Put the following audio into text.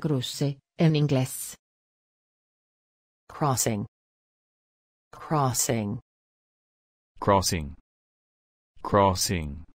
Cruce, en inglés. Crossing. Crossing. Crossing. Crossing.